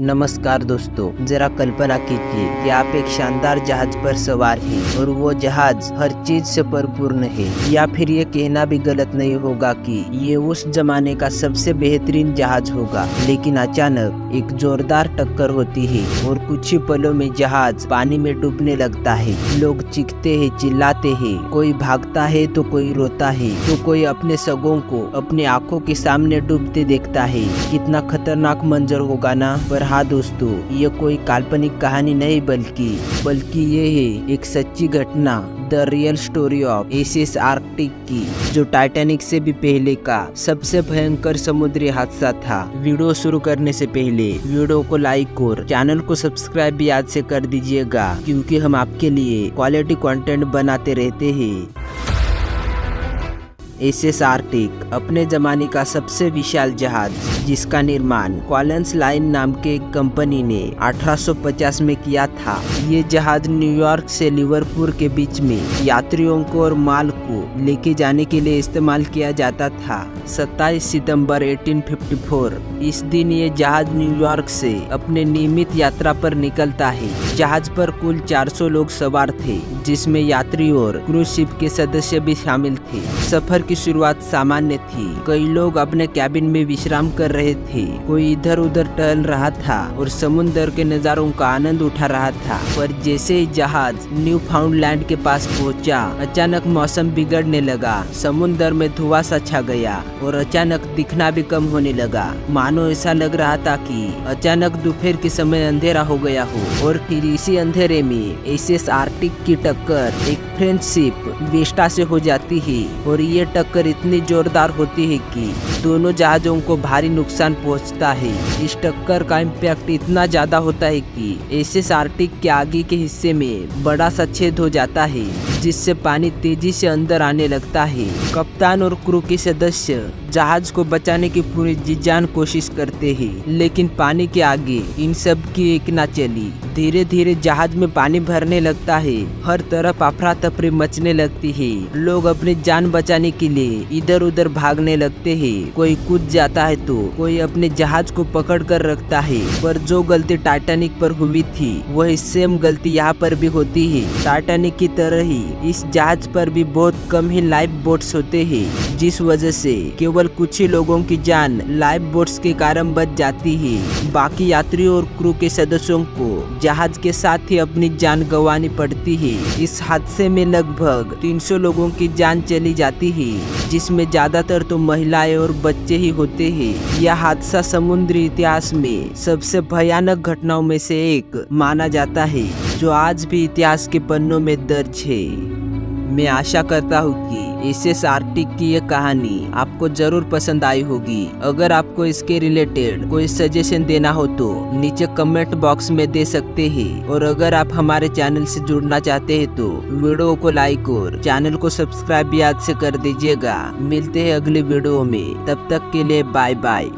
नमस्कार दोस्तों, जरा कल्पना कीजिए कि आप एक शानदार जहाज़ पर सवार हैं और वो जहाज़ हर चीज़ से परिपूर्ण है। या फिर ये कहना भी गलत नहीं होगा कि ये उस जमाने का सबसे बेहतरीन जहाज़ होगा। लेकिन अचानक एक जोरदार टक्कर होती है और कुछ ही पलों में जहाज़ पानी में डूबने लगता है। लोग चीखते हैं, चिल्लाते हैं, कोई भागता है तो कोई रोता है तो कोई अपने सगों को अपने आँखों के सामने डूबते देखता है। कितना खतरनाक मंजर होगा ना? पर हाँ दोस्तों, ये कोई काल्पनिक कहानी नहीं बल्कि बल्कि ये है एक सच्ची घटना the real story of S S Arctic की, जो टाइटैनिक से भी पहले का सबसे भयंकर समुद्री हादसा था। वीडियो शुरू करने से पहले, वीडियो को लाइक और चैनल को सब्सक्राइब भी याद से कर दीजिएगा, क्योंकि हम आपके लिए क्वालिटी कंटेंट बनाते रहते हैं। एस एस आर्टिक अपने जमाने का सबसे विशाल जहाज़, जिसका निर्माण क्वालेंस लाइन नाम के एक कंपनी ने 1850 में किया था। ये जहाज़ न्यूयॉर्क से लिवरपूल के बीच में यात्रियों को और माल को लेके जाने के लिए इस्तेमाल किया जाता था। 27 सितंबर 1854 इस दिन ये जहाज़ न्यूयॉर्क से अपने नियमित यात्रा पर निकलता है। जहाज़ पर कुल 400 लोग सवार थे जिसमें यात्री और क्रूज शिप के सदस्य भी शामिल थे। सफ़र की शुरुआत सामान्य थी। कई लोग अपने कैबिन में विश्राम कर रहे थे। कोई इधर उधर टहल रहा था और समुद्र के नज़ारों का आनंद उठा रहा था। पर जैसे ही जहाज़ न्यू फाउंडलैंड के पास पहुँचा, अचानक मौसम बिगड़ने लगा। समुद्र में धुआँ सा छा गया और अचानक दिखना भी कम होने लगा। मानो ऐसा लग रहा था कि अचानक दोपहर के समय अंधेरा हो गया हो और फिर इसी अंधेरे में एस एस आर्टिक की टक्कर, एक फ्रेंच शिप वेस्टा से हो जाती है और ये टक्कर इतनी जोरदार होती है कि दोनों जहाजों को भारी नुकसान पहुँचता है। इस टक्कर का इम्पैक्ट इतना ज़्यादा होता है कि एस एस आर्टिक के आगे के हिस्से में बड़ा सा छेद हो जाता है, जिससे पानी तेज़ी से अंदर आने लगता है। कप्तान और क्रू के सदस्य जहाज़ को बचाने की पूरी जी जान कोशिश करते हैं, लेकिन पानी के आगे इन सब की एक ना चली। धीरे धीरे जहाज़ में पानी भरने लगता है, हर तरफ़ अफरा तफरी मचने लगती है। लोग अपनी जान बचाने के लिए इधर उधर भागने लगते हैं। कोई कूद जाता है तो कोई अपने जहाज़ को पकड़ कर रखता है, पर जो गलती टाइटैनिक पर हुई थी, वही सेम गलती यहाँ पर भी होती है। टाइटैनिक की तरह ही इस जहाज़ पर भी बहुत कम ही लाइफ बोट्स होते हैं। जिस वजह से केवल कुछ ही लोगों की जान लाइफ बोट्स के कारण बच जाती है। बाकी यात्रियों और क्रू के सदस्यों को जहाज़ के साथ ही अपनी जान गंवानी पड़ती है। इस हादसे में लगभग 300 लोगों की जान चली जाती है, जिसमें ज़्यादातर तो महिलाएँ और बच्चे ही होते हैं। यह हादसा समुद्री इतिहास में सबसे भयानक घटनाओं में से एक माना जाता है, जो आज भी इतिहास के पन्नों में दर्ज है। मैं आशा करता हूँ कि एस एस आर्टिक की ये कहानी आपको ज़रूर पसंद आई होगी। अगर आपको इसके रिलेटेड कोई सजेशन देना हो तो नीचे कमेंट बॉक्स में दे सकते हैं। और अगर आप हमारे चैनल से जुड़ना चाहते हैं तो वीडियो को लाइक और चैनल को सब्सक्राइब याद से कर दीजिएगा। मिलते हैं अगले वीडियो में। तब तक के लिए बाय बाय